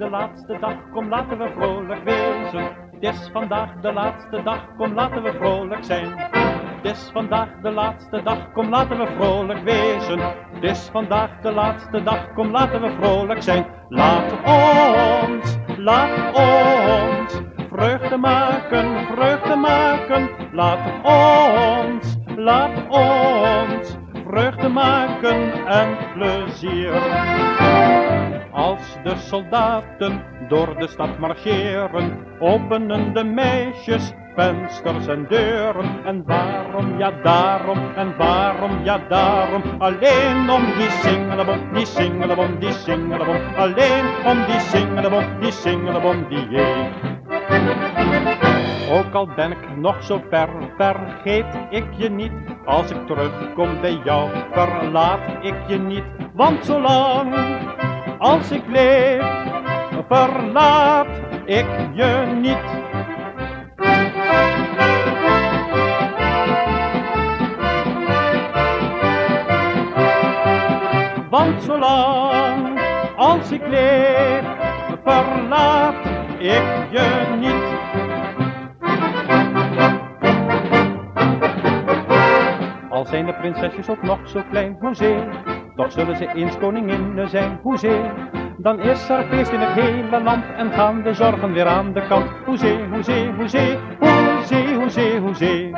de laatste dag, kom laten we vrolijk wezen. Het vandaag de laatste dag, kom laten we vrolijk zijn. Het vandaag de laatste dag, kom laten we vrolijk wezen. Het is vandaag de laatste dag, kom laten we vrolijk zijn. Laat ons, laat ons vreugde maken, vreugde maken. Laat ons, laat ons vreugde maken en plezier. Als de soldaten door de stad marcheren, openen de meisjes vensters en deuren. En waarom, ja daarom, en waarom, ja daarom. Alleen om die singelebom, die singelebom, die singelebom. Alleen om die singelebom, die singelebom, die. Ook al ben ik nog zo ver, vergeet ik je niet. Als ik terugkom bij jou, verlaat ik je niet. Want zolang als ik leef, verlaat ik je niet. Want zolang als ik leef, verlaat ik je niet. Al zijn de prinsesjes ook nog zo klein, hoezeer, toch zullen ze eens koninginnen zijn, hoezeer. Dan is er feest in het hele land en gaan de zorgen weer aan de kant. Hoezee, hoezee, hoezee, hoezee, hoezee, hoezee.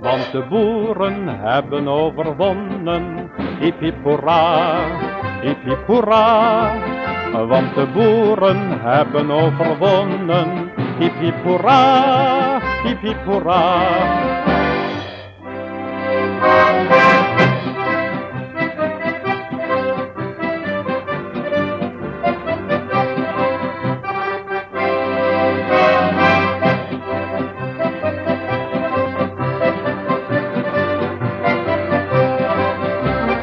Want de boeren hebben overwonnen, hip hip hoera, hip hip hoera. Want de boeren hebben overwonnen, hip hip hip hip.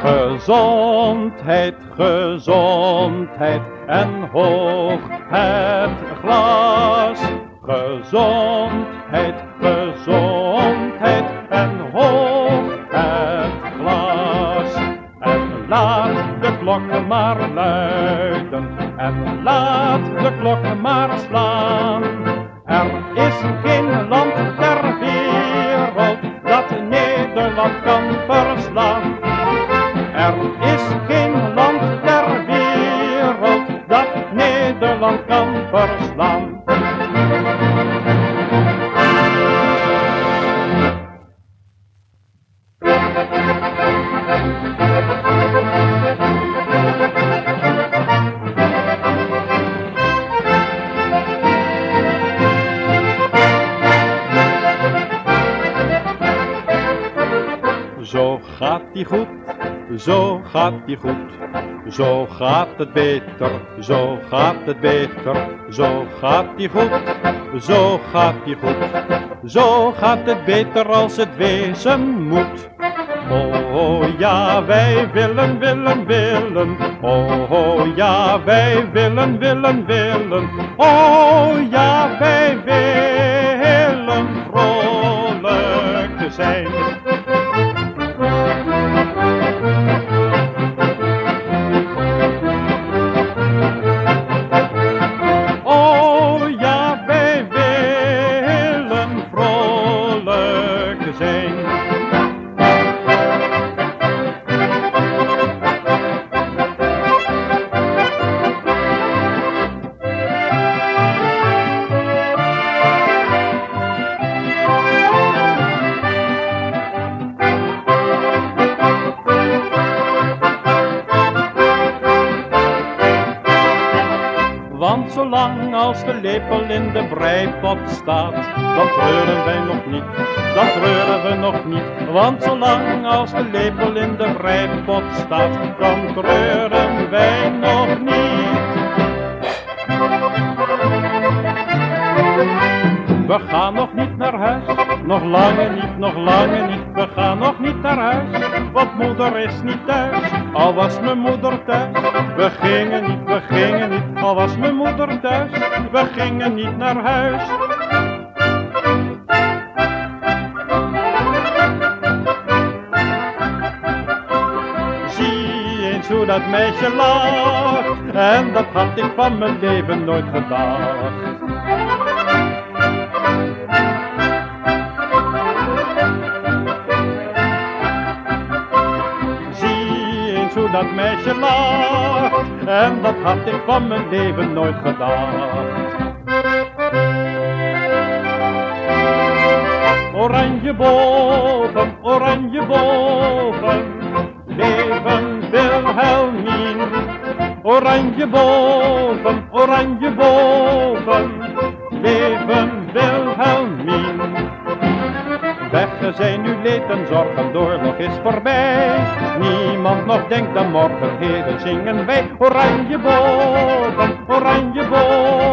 Gezondheid, gezondheid en hoog het glas. Gezondheid, gezondheid en hoog het glas. En laat de klokken maar luiden en laat de klokken maar slaan. Er is geen land ter wereld dat Nederland kan verslaan. Er is geen land ter wereld dat Nederland kan verslaan. Zo gaat die goed, zo gaat die goed. Zo gaat het beter, zo gaat het beter. Zo gaat die goed, zo gaat die goed. Zo gaat het beter als het wezen moet. Oh ja, wij willen, willen, willen. Oh ja, wij willen, willen, willen. Oh ja, wij willen zolang als de lepel in de breipot staat, dan treuren wij nog niet, dan treuren we nog niet. Want zolang als de lepel in de breipot staat, dan treuren wij nog niet. We gaan nog niet naar huis, nog lange niet, nog lange niet. We gaan nog niet naar huis, want moeder is niet thuis. Al was mijn moeder thuis, we gingen niet, we gingen niet. Al was mijn we gingen niet naar huis. Zie eens hoe dat meisje lacht, en dat had ik van mijn leven nooit gedacht. Dat meisje lacht. En dat had ik van mijn leven nooit gedacht. Oranje boven, oranje boven, leven Wilhelmien. Oranje boven, oranje boven, zijn nu leed en zorgen, de oorlog is voorbij. Niemand nog denkt aan morgen, heden zingen wij. Oranje boven, oranje boven.